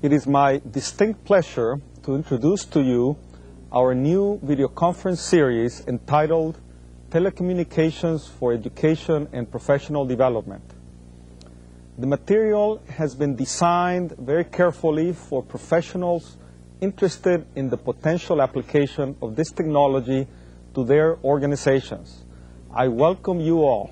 It is my distinct pleasure to introduce to you our new video conference series entitled Telecommunications for Education and Professional Development. The material has been designed very carefully for professionals interested in the potential application of this technology to their organizations. I welcome you all.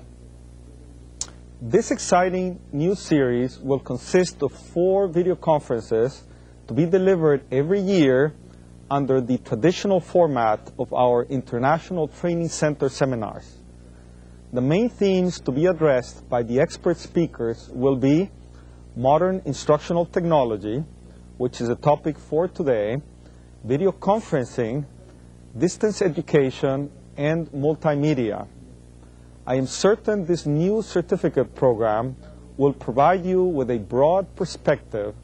This exciting new series will consist of four video conferences to be delivered every year under the traditional format of our International Training Center seminars. The main themes to be addressed by the expert speakers will be modern instructional technology, which is a topic for today, video conferencing, distance education, and multimedia. I am certain this new certificate program will provide you with a broad perspective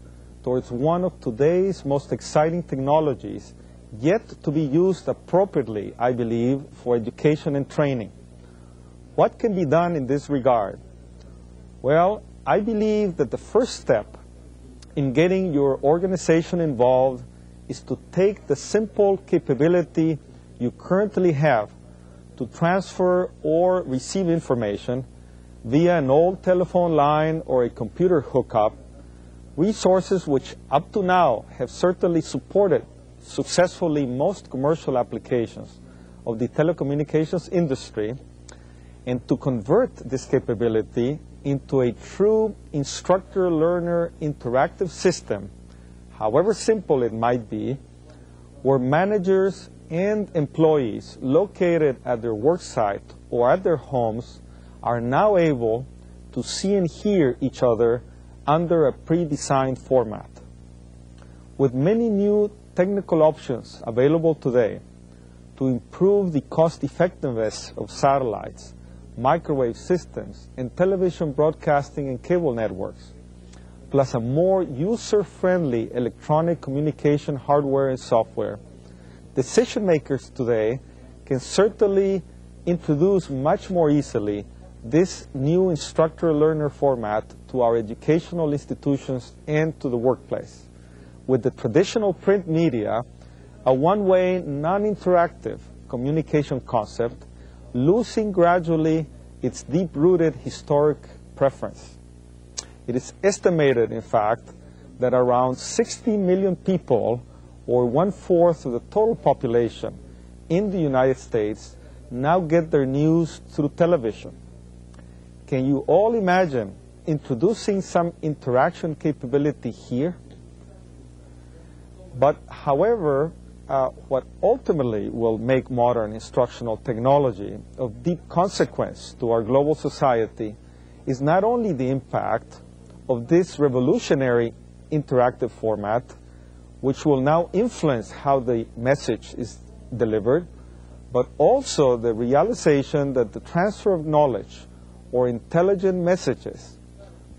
towards one of today's most exciting technologies, yet to be used appropriately, I believe, for education and training. What can be done in this regard? Well, I believe that the first step in getting your organization involved is to take the simple capability you currently have to transfer or receive information via an old telephone line or a computer hookup, resources which up to now have certainly supported successfully most commercial applications of the telecommunications industry, and to convert this capability into a true instructor-learner interactive system, however simple it might be, where managers and employees located at their work site or at their homes are now able to see and hear each other under a pre-designed format. With many new technical options available today to improve the cost effectiveness of satellites, microwave systems, and television broadcasting and cable networks, plus a more user-friendly electronic communication hardware and software, decision makers today can certainly introduce much more easily this new instructor-learner format to our educational institutions and to the workplace. With the traditional print media, a one-way, non-interactive communication concept losing gradually its deep-rooted historic preference. It is estimated, in fact, that around 60 million people or one-fourth of the total population in the United States now get their news through television. Can you all imagine introducing some interaction capability here? But however, uh, what ultimately will make modern instructional technology of deep consequence to our global society is not only the impact of this revolutionary interactive format, which will now influence how the message is delivered, but also the realization that the transfer of knowledge or intelligent messages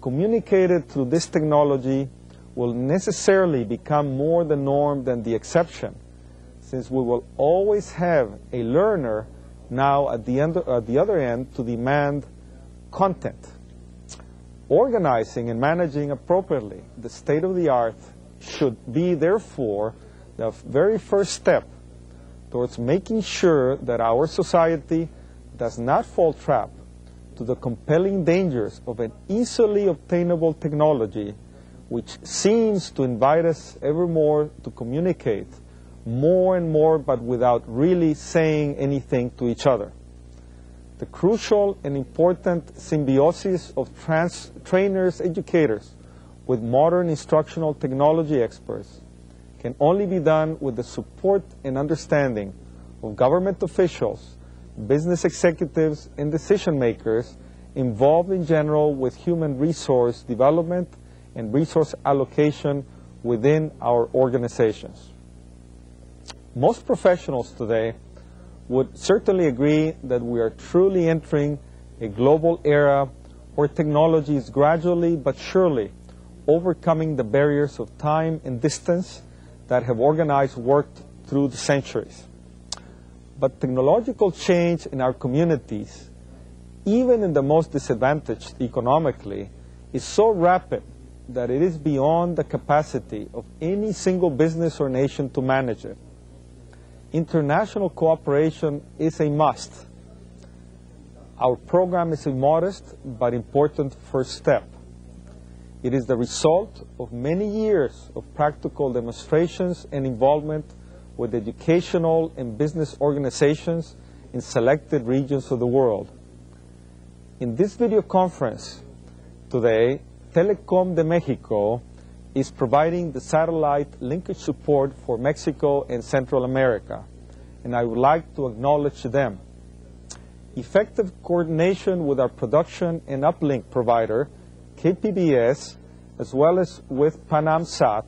communicated through this technology will necessarily become more the norm than the exception, since we will always have a learner now at the, end, at the other end to demand content. Organizing and managing appropriately the state-of-the-art should be, therefore, the very first step towards making sure that our society does not fall trap to the compelling dangers of an easily obtainable technology which seems to invite us ever more to communicate more and more but without really saying anything to each other. The crucial and important symbiosis of trans trainers, educators, with modern instructional technology experts can only be done with the support and understanding of government officials, business executives, and decision makers involved in general with human resource development and resource allocation within our organizations. Most professionals today would certainly agree that we are truly entering a global era where technology is gradually but surely overcoming the barriers of time and distance that have organized work through the centuries. But technological change in our communities, even in the most disadvantaged economically, is so rapid that it is beyond the capacity of any single business or nation to manage it. International cooperation is a must. Our program is a modest but important first step. It is the result of many years of practical demonstrations and involvement with educational and business organizations in selected regions of the world. In this video conference today, Telecom de Mexico is providing the satellite linkage support for Mexico and Central America, and I would like to acknowledge them. Effective coordination with our production and uplink provider, KPBS, as well as with PanamSat,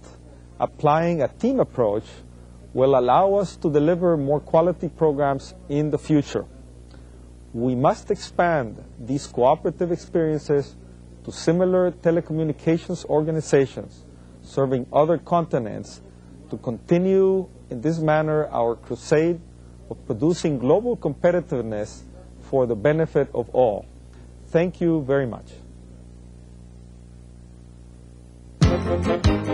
applying a team approach will allow us to deliver more quality programs in the future. We must expand these cooperative experiences to similar telecommunications organizations serving other continents to continue in this manner our crusade of producing global competitiveness for the benefit of all. Thank you very much. Thank you.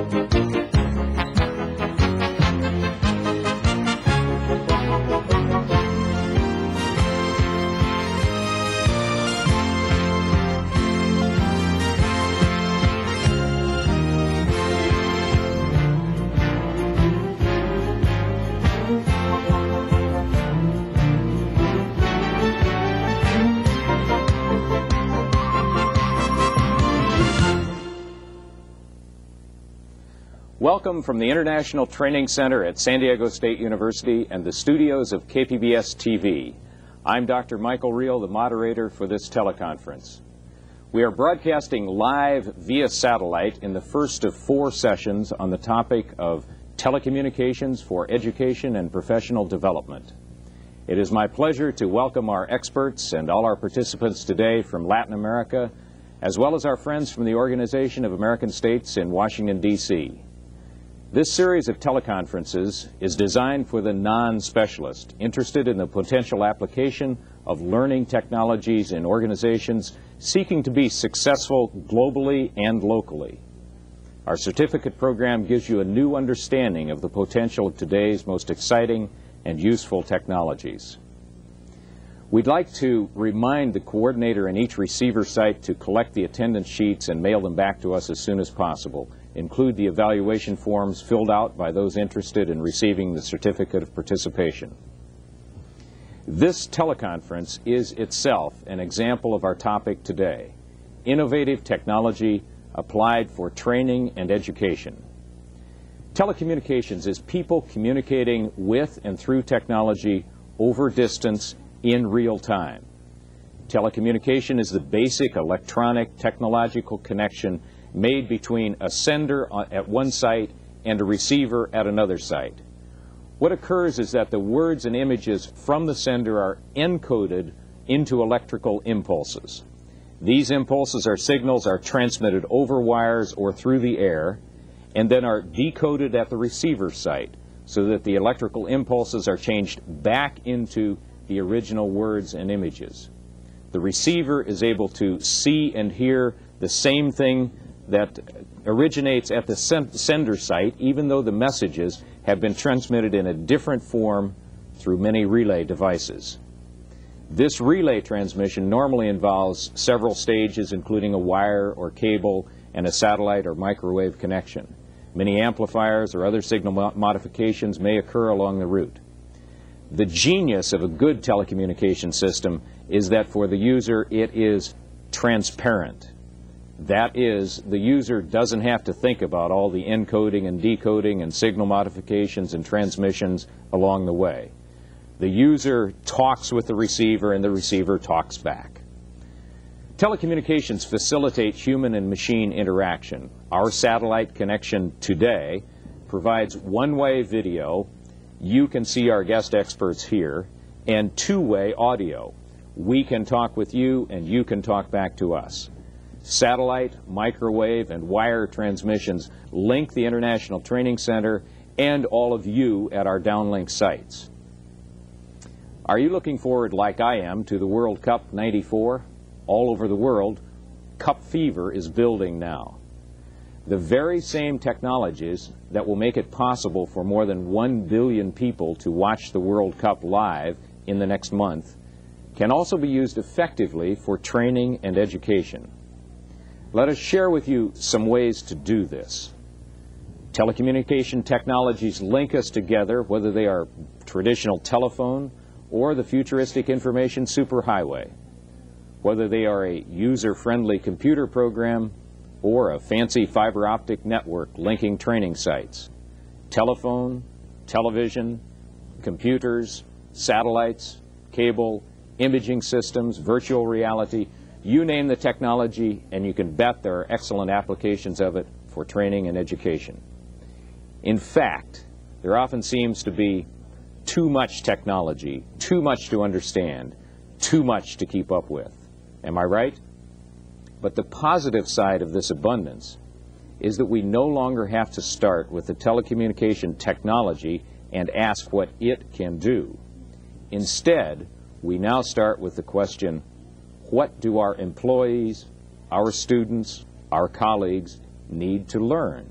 Welcome from the International Training Center at San Diego State University and the studios of KPBS TV. I'm Dr. Michael Real, the moderator for this teleconference. We are broadcasting live via satellite in the first of four sessions on the topic of telecommunications for education and professional development. It is my pleasure to welcome our experts and all our participants today from Latin America, as well as our friends from the Organization of American States in Washington, D.C. This series of teleconferences is designed for the non-specialist interested in the potential application of learning technologies in organizations seeking to be successful globally and locally. Our certificate program gives you a new understanding of the potential of today's most exciting and useful technologies. We'd like to remind the coordinator in each receiver site to collect the attendance sheets and mail them back to us as soon as possible include the evaluation forms filled out by those interested in receiving the certificate of participation. This teleconference is itself an example of our topic today, innovative technology applied for training and education. Telecommunications is people communicating with and through technology over distance in real time. Telecommunication is the basic electronic technological connection made between a sender at one site and a receiver at another site. What occurs is that the words and images from the sender are encoded into electrical impulses. These impulses or signals are transmitted over wires or through the air and then are decoded at the receiver site so that the electrical impulses are changed back into the original words and images. The receiver is able to see and hear the same thing that originates at the sender site, even though the messages have been transmitted in a different form through many relay devices. This relay transmission normally involves several stages, including a wire or cable and a satellite or microwave connection. Many amplifiers or other signal mo modifications may occur along the route. The genius of a good telecommunication system is that for the user it is transparent. That is, the user doesn't have to think about all the encoding and decoding and signal modifications and transmissions along the way. The user talks with the receiver and the receiver talks back. Telecommunications facilitate human and machine interaction. Our satellite connection today provides one-way video, you can see our guest experts here, and two-way audio. We can talk with you and you can talk back to us. Satellite, microwave, and wire transmissions link the International Training Center and all of you at our downlink sites. Are you looking forward, like I am, to the World Cup 94? All over the world, Cup fever is building now. the very same technologies that will make it possible for more than 1 billion people to watch the World Cup live in the next month can also be used effectively for training and education. Let us share with you some ways to do this. Telecommunication technologies link us together, whether they are traditional telephone or the futuristic information superhighway, whether they are a user-friendly computer program or a fancy fiber optic network linking training sites, telephone, television, computers, satellites, cable, imaging systems, virtual reality, you name the technology and you can bet there are excellent applications of it for training and education. In fact, there often seems to be too much technology, too much to understand, too much to keep up with. Am I right? But the positive side of this abundance is that we no longer have to start with the telecommunication technology and ask what it can do. Instead, we now start with the question, what do our employees, our students, our colleagues need to learn?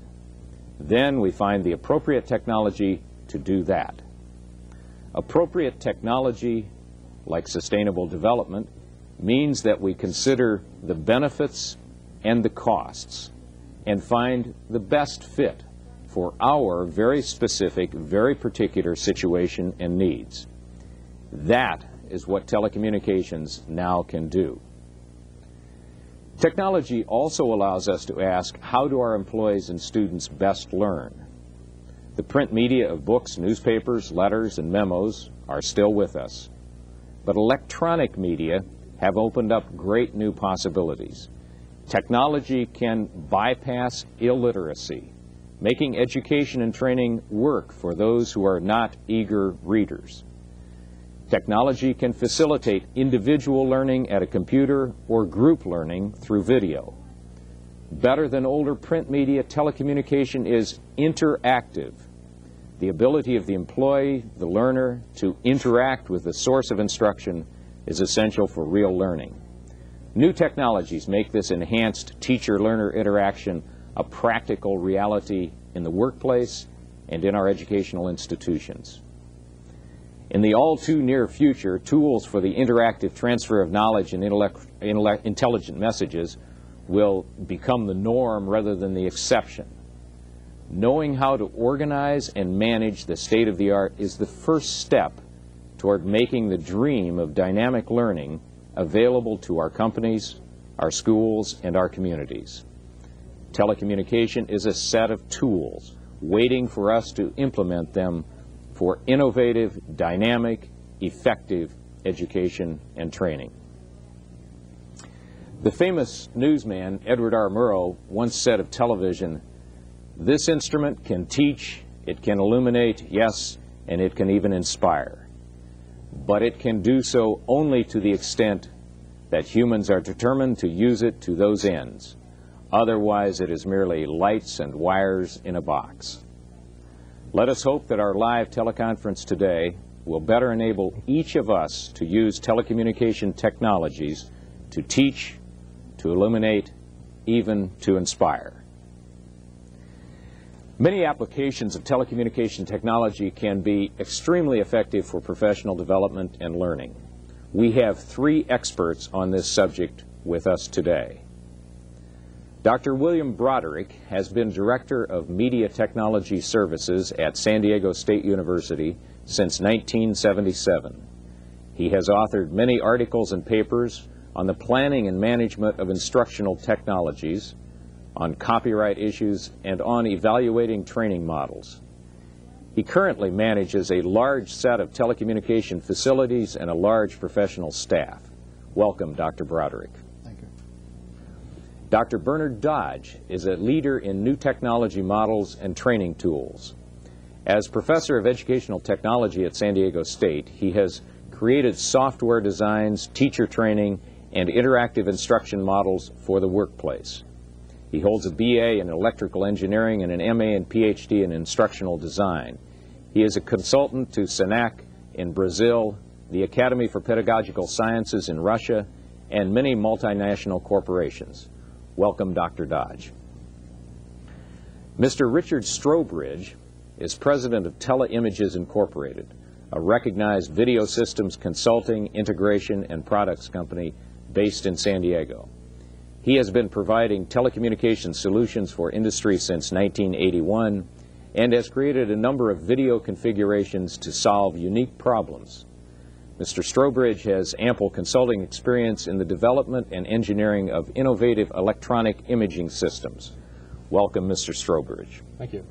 Then we find the appropriate technology to do that. Appropriate technology, like sustainable development, means that we consider the benefits and the costs and find the best fit for our very specific, very particular situation and needs. That is what telecommunications now can do. Technology also allows us to ask, how do our employees and students best learn? The print media of books, newspapers, letters, and memos are still with us. But electronic media have opened up great new possibilities. Technology can bypass illiteracy, making education and training work for those who are not eager readers. Technology can facilitate individual learning at a computer or group learning through video. Better than older print media, telecommunication is interactive. The ability of the employee, the learner, to interact with the source of instruction is essential for real learning. New technologies make this enhanced teacher-learner interaction a practical reality in the workplace and in our educational institutions. In the all too near future, tools for the interactive transfer of knowledge and intelligent messages will become the norm rather than the exception. Knowing how to organize and manage the state of the art is the first step toward making the dream of dynamic learning available to our companies, our schools, and our communities. Telecommunication is a set of tools waiting for us to implement them for innovative, dynamic, effective education and training. The famous newsman Edward R. Murrow once said of television, this instrument can teach, it can illuminate, yes, and it can even inspire. But it can do so only to the extent that humans are determined to use it to those ends. Otherwise, it is merely lights and wires in a box. Let us hope that our live teleconference today will better enable each of us to use telecommunication technologies to teach, to illuminate, even to inspire. Many applications of telecommunication technology can be extremely effective for professional development and learning. We have three experts on this subject with us today. Dr. William Broderick has been Director of Media Technology Services at San Diego State University since 1977. He has authored many articles and papers on the planning and management of instructional technologies, on copyright issues, and on evaluating training models. He currently manages a large set of telecommunication facilities and a large professional staff. Welcome, Dr. Broderick. Dr. Bernard Dodge is a leader in new technology models and training tools. As professor of educational technology at San Diego State, he has created software designs, teacher training, and interactive instruction models for the workplace. He holds a BA in electrical engineering and an MA and PhD in instructional design. He is a consultant to SENAC in Brazil, the Academy for Pedagogical Sciences in Russia, and many multinational corporations. Welcome, Dr. Dodge. Mr. Richard Strobridge is president of Teleimages Incorporated, a recognized video systems consulting, integration, and products company based in San Diego. He has been providing telecommunications solutions for industry since 1981 and has created a number of video configurations to solve unique problems. Mr. Strobridge has ample consulting experience in the development and engineering of innovative electronic imaging systems. Welcome, Mr. Strobridge. Thank you.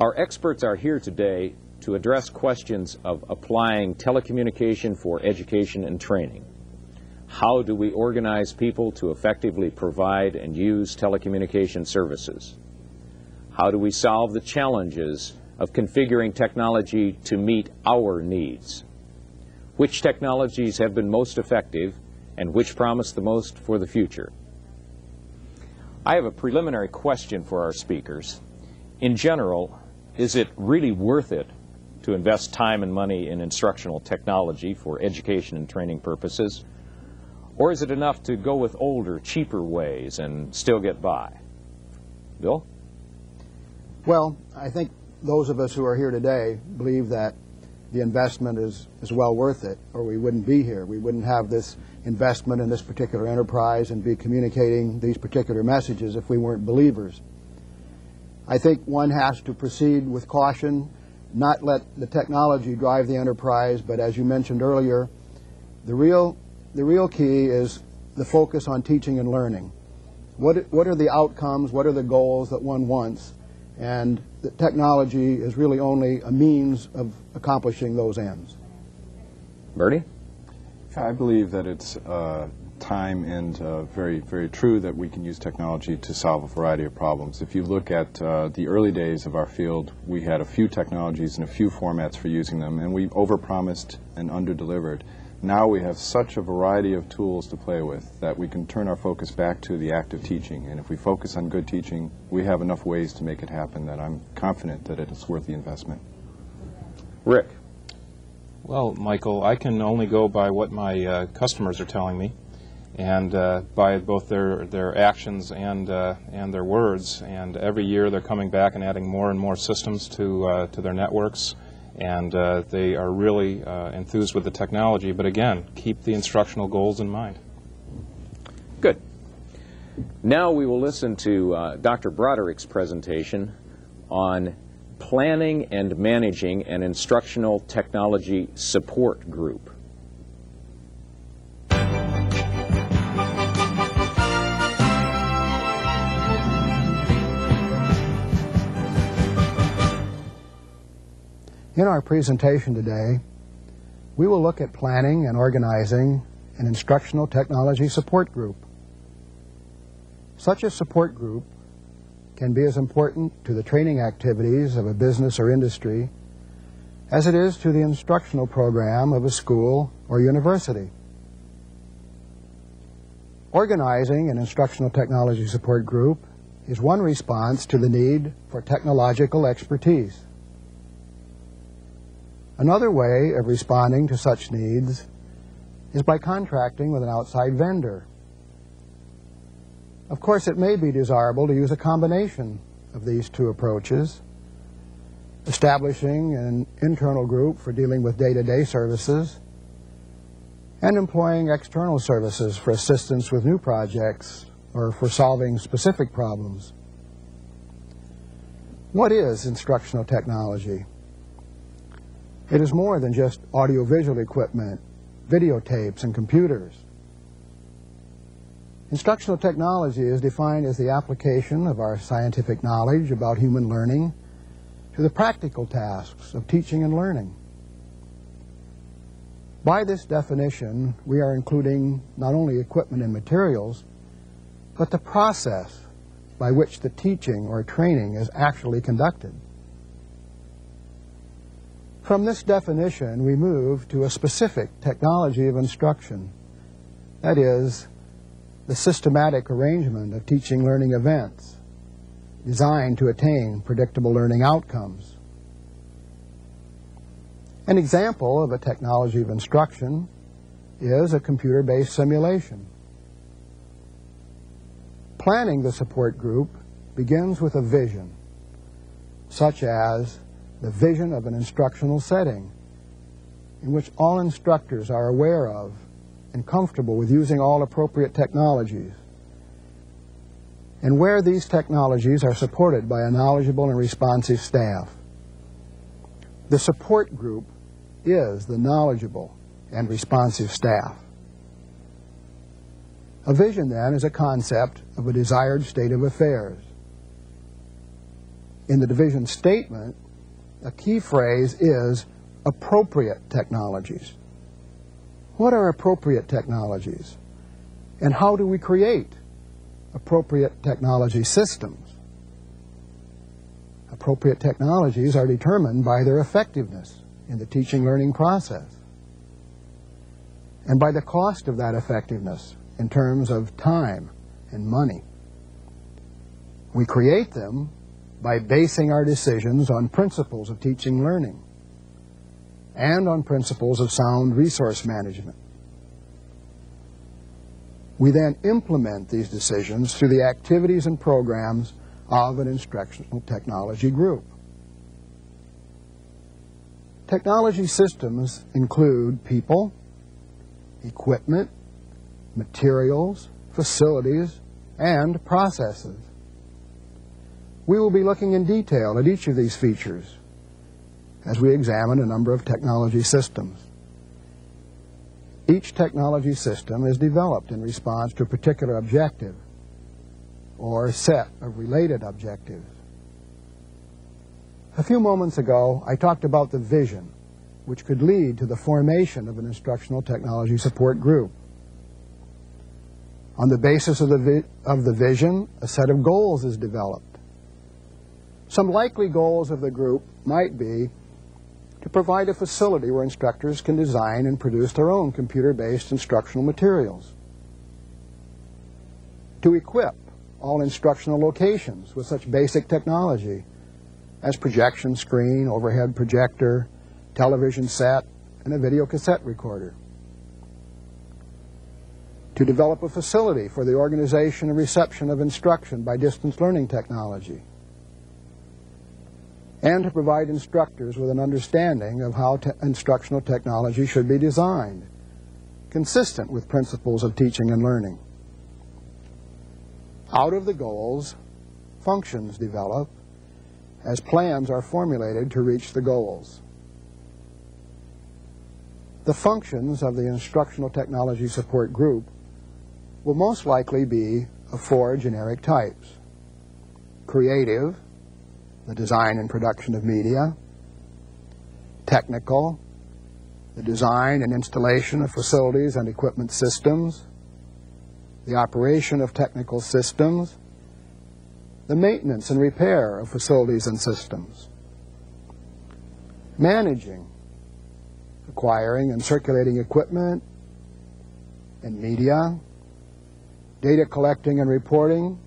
Our experts are here today to address questions of applying telecommunication for education and training. How do we organize people to effectively provide and use telecommunication services? How do we solve the challenges of configuring technology to meet our needs? Which technologies have been most effective and which promise the most for the future? I have a preliminary question for our speakers. In general, is it really worth it to invest time and money in instructional technology for education and training purposes? Or is it enough to go with older, cheaper ways and still get by? Bill? Well, I think those of us who are here today believe that the investment is, is well worth it, or we wouldn't be here. We wouldn't have this investment in this particular enterprise and be communicating these particular messages if we weren't believers. I think one has to proceed with caution, not let the technology drive the enterprise, but as you mentioned earlier, the real, the real key is the focus on teaching and learning. What, what are the outcomes? What are the goals that one wants? And the technology is really only a means of accomplishing those ends. Bernie? I believe that it's uh, time and uh, very, very true that we can use technology to solve a variety of problems. If you look at uh, the early days of our field, we had a few technologies and a few formats for using them, and we overpromised and underdelivered. Now we have such a variety of tools to play with that we can turn our focus back to the act of teaching. And if we focus on good teaching, we have enough ways to make it happen that I'm confident that it is worth the investment. Rick? Well, Michael, I can only go by what my uh, customers are telling me, and uh, by both their their actions and uh, and their words. And every year they're coming back and adding more and more systems to uh, to their networks, and uh, they are really uh, enthused with the technology. But again, keep the instructional goals in mind. Good. Now we will listen to Dr. Broderick's presentation on planning and managing an instructional technology support group. In our presentation today, we will look at planning and organizing an instructional technology support group. Such a support group can be as important to the training activities of a business or industry as it is to the instructional program of a school or university. Organizing an instructional technology support group is one response to the need for technological expertise. Another way of responding to such needs is by contracting with an outside vendor of course, it may be desirable to use a combination of these two approaches, establishing an internal group for dealing with day-to-day -day services and employing external services for assistance with new projects or for solving specific problems. What is instructional technology? It is more than just audiovisual equipment, videotapes, and computers. Instructional technology is defined as the application of our scientific knowledge about human learning to the practical tasks of teaching and learning. By this definition, we are including not only equipment and materials, but the process by which the teaching or training is actually conducted. From this definition, we move to a specific technology of instruction, that is, the systematic arrangement of teaching learning events designed to attain predictable learning outcomes. An example of a technology of instruction is a computer-based simulation. Planning the support group begins with a vision, such as the vision of an instructional setting in which all instructors are aware of and comfortable with using all appropriate technologies, and where these technologies are supported by a knowledgeable and responsive staff. The support group is the knowledgeable and responsive staff. A vision, then, is a concept of a desired state of affairs. In the division statement, a key phrase is appropriate technologies. What are appropriate technologies? And how do we create appropriate technology systems? Appropriate technologies are determined by their effectiveness in the teaching learning process and by the cost of that effectiveness in terms of time and money. We create them by basing our decisions on principles of teaching learning and on principles of sound resource management. We then implement these decisions through the activities and programs of an instructional technology group. Technology systems include people, equipment, materials, facilities, and processes. We will be looking in detail at each of these features as we examine a number of technology systems. Each technology system is developed in response to a particular objective or set of related objectives. A few moments ago, I talked about the vision, which could lead to the formation of an instructional technology support group. On the basis of the, of the vision, a set of goals is developed. Some likely goals of the group might be to provide a facility where instructors can design and produce their own computer-based instructional materials, to equip all instructional locations with such basic technology as projection screen, overhead projector, television set, and a video cassette recorder. To develop a facility for the organization and reception of instruction by distance learning technology, and to provide instructors with an understanding of how te instructional technology should be designed, consistent with principles of teaching and learning. Out of the goals, functions develop as plans are formulated to reach the goals. The functions of the Instructional Technology Support Group will most likely be of four generic types. Creative, the design and production of media. Technical, the design and installation of facilities and equipment systems. The operation of technical systems. The maintenance and repair of facilities and systems. Managing, acquiring and circulating equipment and media, data collecting and reporting,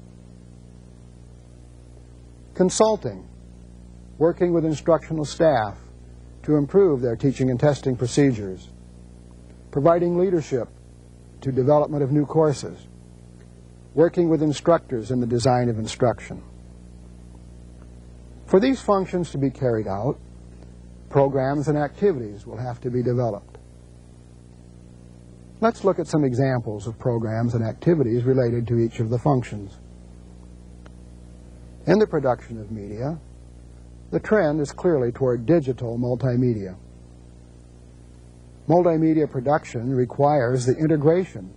consulting, working with instructional staff to improve their teaching and testing procedures, providing leadership to development of new courses, working with instructors in the design of instruction. For these functions to be carried out, programs and activities will have to be developed. Let's look at some examples of programs and activities related to each of the functions. In the production of media, the trend is clearly toward digital multimedia. Multimedia production requires the integration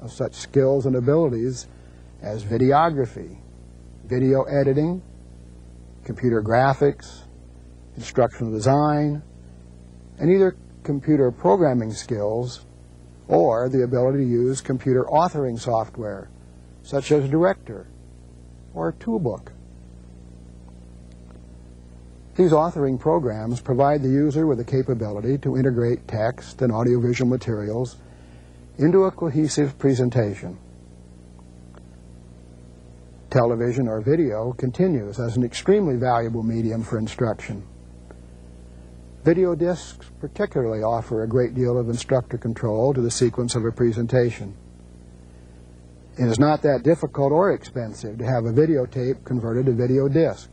of such skills and abilities as videography, video editing, computer graphics, instructional design, and either computer programming skills or the ability to use computer authoring software, such as Director or Toolbook. These authoring programs provide the user with the capability to integrate text and audiovisual materials into a cohesive presentation. Television or video continues as an extremely valuable medium for instruction. Video discs particularly offer a great deal of instructor control to the sequence of a presentation. It is not that difficult or expensive to have a videotape converted to video disc.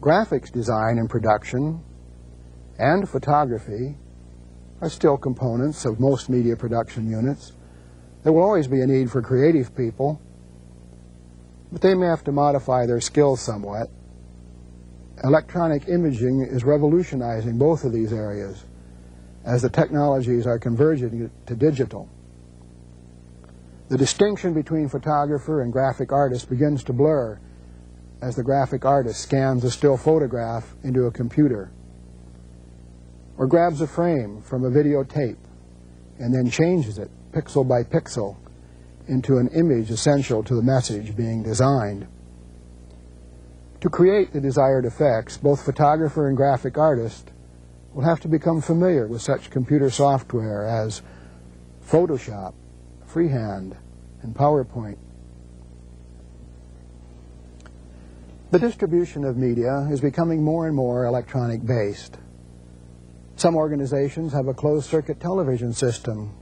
Graphics design and production and photography are still components of most media production units. There will always be a need for creative people, but they may have to modify their skills somewhat. Electronic imaging is revolutionizing both of these areas as the technologies are converging to digital. The distinction between photographer and graphic artist begins to blur as the graphic artist scans a still photograph into a computer or grabs a frame from a videotape and then changes it pixel by pixel into an image essential to the message being designed. To create the desired effects, both photographer and graphic artist will have to become familiar with such computer software as Photoshop, Freehand, and PowerPoint. The distribution of media is becoming more and more electronic based. Some organizations have a closed circuit television system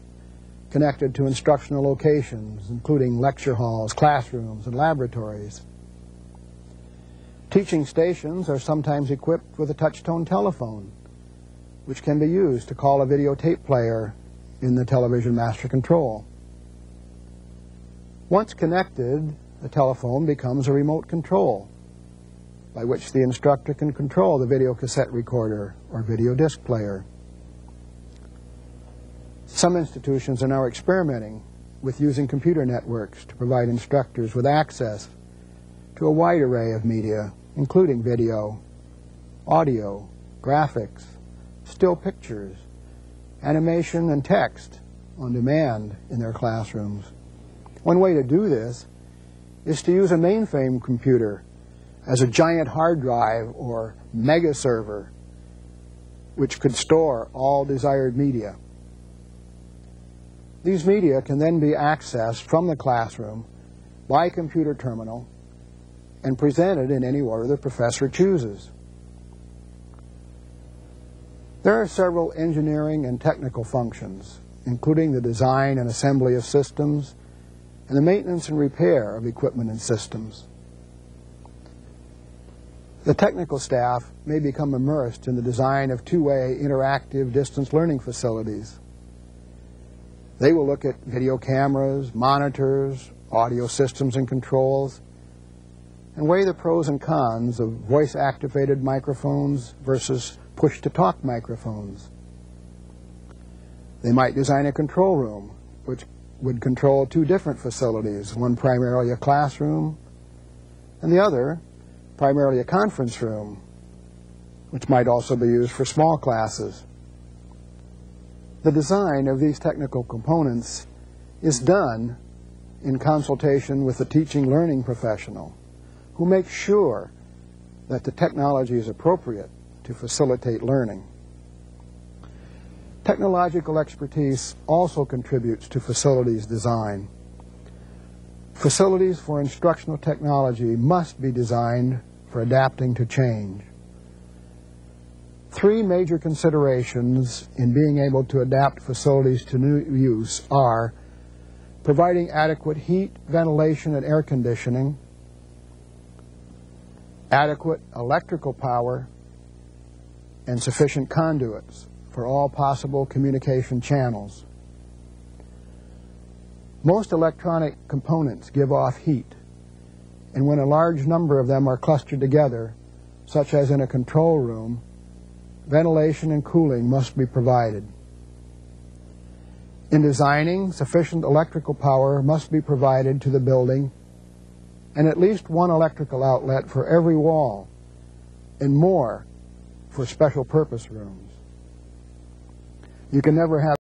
connected to instructional locations, including lecture halls, classrooms, and laboratories. Teaching stations are sometimes equipped with a touch-tone telephone, which can be used to call a videotape player in the television master control. Once connected, the telephone becomes a remote control by which the instructor can control the video cassette recorder or video disc player. Some institutions are now experimenting with using computer networks to provide instructors with access to a wide array of media, including video, audio, graphics, still pictures, animation, and text on demand in their classrooms. One way to do this is to use a mainframe computer as a giant hard drive or mega server which could store all desired media. These media can then be accessed from the classroom by computer terminal and presented in any order the professor chooses. There are several engineering and technical functions, including the design and assembly of systems and the maintenance and repair of equipment and systems. The technical staff may become immersed in the design of two-way interactive distance learning facilities. They will look at video cameras, monitors, audio systems and controls, and weigh the pros and cons of voice-activated microphones versus push-to-talk microphones. They might design a control room, which would control two different facilities, one primarily a classroom, and the other primarily a conference room, which might also be used for small classes. The design of these technical components is done in consultation with the teaching learning professional who makes sure that the technology is appropriate to facilitate learning. Technological expertise also contributes to facilities design. Facilities for instructional technology must be designed for adapting to change. Three major considerations in being able to adapt facilities to new use are providing adequate heat, ventilation, and air conditioning, adequate electrical power, and sufficient conduits for all possible communication channels. Most electronic components give off heat and when a large number of them are clustered together, such as in a control room, ventilation and cooling must be provided. In designing, sufficient electrical power must be provided to the building and at least one electrical outlet for every wall and more for special purpose rooms. You can never have